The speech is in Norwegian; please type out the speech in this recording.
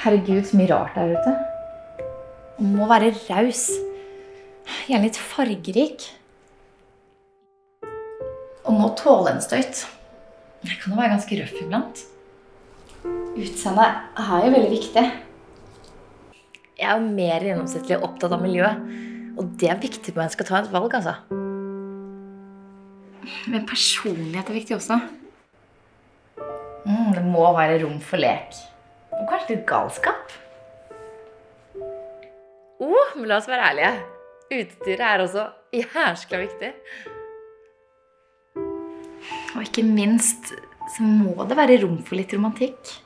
Herregud, så mye rart der ute. Man må være raus. Gjerne litt fargerik. Og må tåle en støyt. Jeg kan jo være ganske røff iblant. Utseendet er jo veldig viktig. Jeg er jo mer gjennomsnittlig opptatt av miljøet. Og det er viktig når en skal ta et valg, altså. Men personlighet er viktig også. Mm, det må være rom for lek. Og kanskje litt galskap. Oh, men la oss være ærlige. Utstyret er også jæskla viktig. Og ikke minst så må det være rom for litt romantikk.